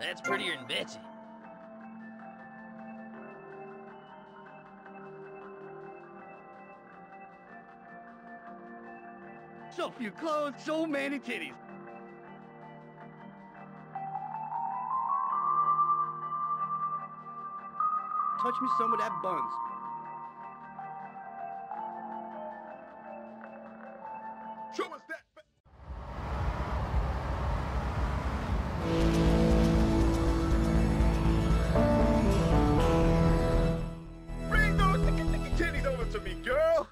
That's prettier than Betsy. So few clothes, so many titties. Touch me some of that buns. Show us that. Bring those titties over to me, girl.